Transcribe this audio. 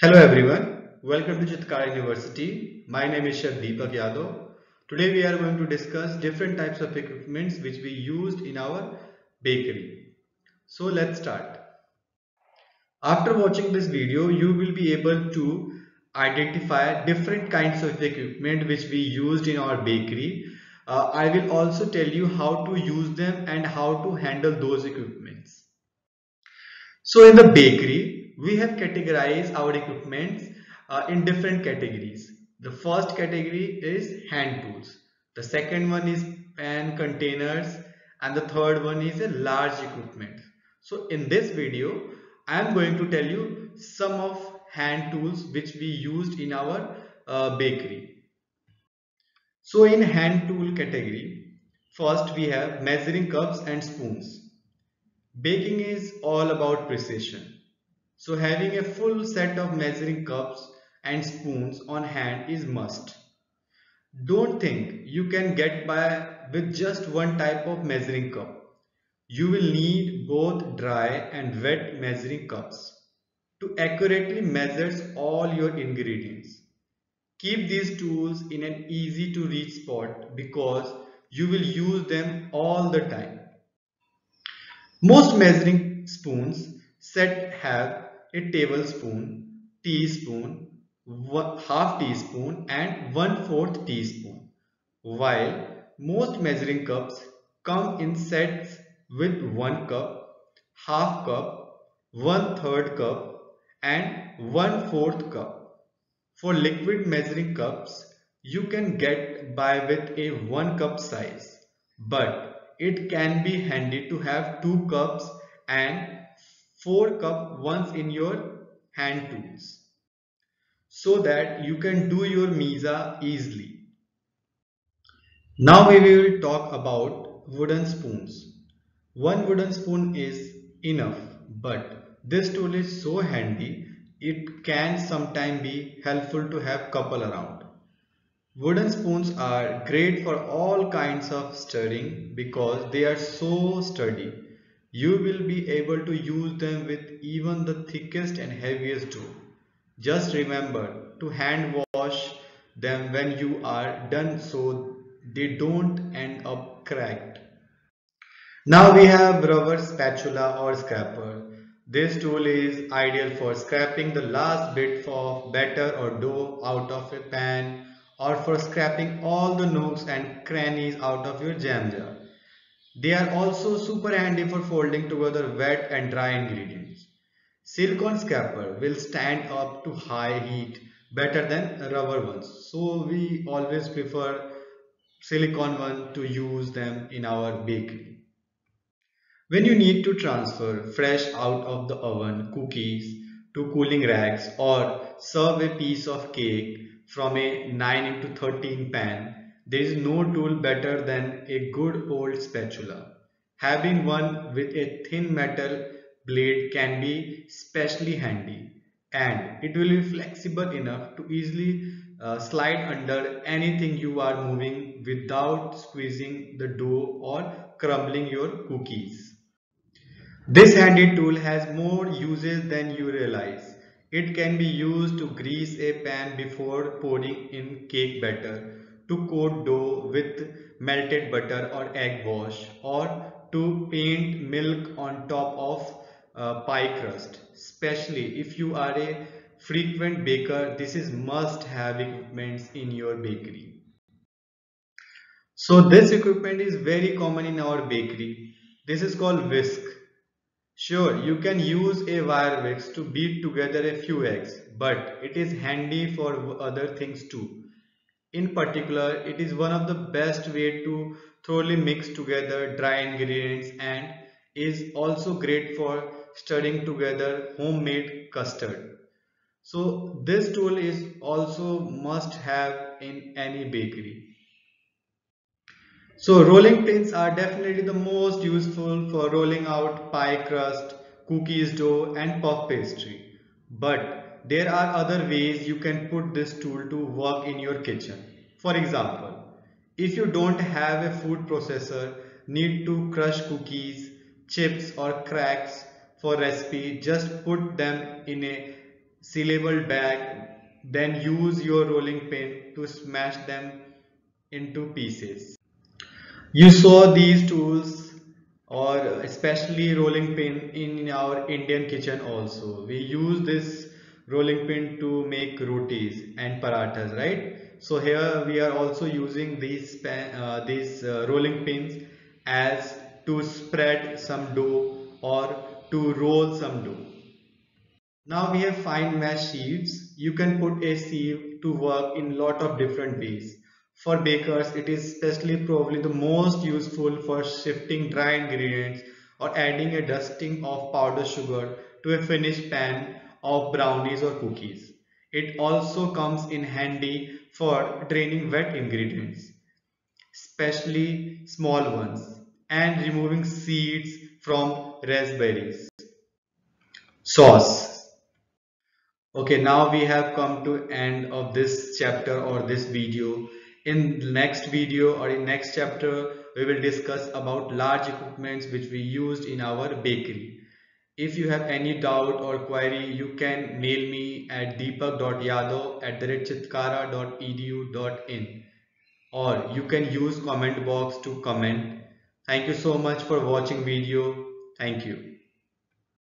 Hello everyone, welcome to Chitkara University. My name is Deepak Yadav. Today we are going to discuss different types of equipments which we used in our bakery. So let's start. After watching this video, you will be able to identify different kinds of equipment which we used in our bakery. Uh, I will also tell you how to use them and how to handle those equipments. So in the bakery, we have categorized our equipments uh, in different categories. The first category is hand tools. The second one is pan containers and the third one is a large equipment. So in this video, I am going to tell you some of hand tools which we used in our uh, bakery. So in hand tool category, first we have measuring cups and spoons. Baking is all about precision. So having a full set of measuring cups and spoons on hand is must. Don't think you can get by with just one type of measuring cup. You will need both dry and wet measuring cups to accurately measure all your ingredients. Keep these tools in an easy to reach spot because you will use them all the time. Most measuring spoons set have a tablespoon, teaspoon, half teaspoon and one fourth teaspoon. While most measuring cups come in sets with 1 cup, half cup, one third cup and one fourth cup. For liquid measuring cups, you can get by with a 1 cup size, but it can be handy to have 2 cups and 4 cup once in your hand tools so that you can do your misa easily. Now we will talk about wooden spoons. One wooden spoon is enough but this tool is so handy it can sometimes be helpful to have couple around. Wooden spoons are great for all kinds of stirring because they are so sturdy you will be able to use them with even the thickest and heaviest dough. Just remember to hand wash them when you are done so they don't end up cracked. Now we have rubber spatula or scraper. This tool is ideal for scraping the last bit of batter or dough out of a pan or for scraping all the nooks and crannies out of your jam jar. They are also super handy for folding together wet and dry ingredients. Silicone scraper will stand up to high heat better than rubber ones. So we always prefer silicone one to use them in our bakery. When you need to transfer fresh out of the oven cookies to cooling racks or serve a piece of cake from a 9 into 13 pan, there is no tool better than a good old spatula. Having one with a thin metal blade can be specially handy and it will be flexible enough to easily uh, slide under anything you are moving without squeezing the dough or crumbling your cookies. This handy tool has more uses than you realize. It can be used to grease a pan before pouring in cake batter to coat dough with melted butter or egg wash or to paint milk on top of uh, pie crust. Especially if you are a frequent baker this is must have equipments in your bakery. So this equipment is very common in our bakery. This is called whisk. Sure you can use a wire whisk to beat together a few eggs but it is handy for other things too in particular, it is one of the best way to thoroughly mix together dry ingredients and is also great for stirring together homemade custard. So this tool is also must have in any bakery. So rolling pins are definitely the most useful for rolling out pie crust, cookies dough and puff pastry. But there are other ways you can put this tool to work in your kitchen. For example, if you don't have a food processor, need to crush cookies, chips or cracks for recipe, just put them in a sealable bag, then use your rolling pin to smash them into pieces. You saw these tools or especially rolling pin in our Indian kitchen also. We use this rolling pin to make rotis and parathas, right? So here we are also using these, uh, these uh, rolling pins as to spread some dough or to roll some dough. Now we have fine mesh sheets. You can put a sieve to work in lot of different ways. For bakers, it is especially probably the most useful for shifting dry ingredients or adding a dusting of powdered sugar to a finished pan of brownies or cookies. It also comes in handy for draining wet ingredients, especially small ones, and removing seeds from raspberries. Sauce okay now we have come to end of this chapter or this video in next video or in next chapter we will discuss about large equipments which we used in our bakery if you have any doubt or query you can mail me at deepak.yadav at the or you can use comment box to comment. Thank you so much for watching video. Thank you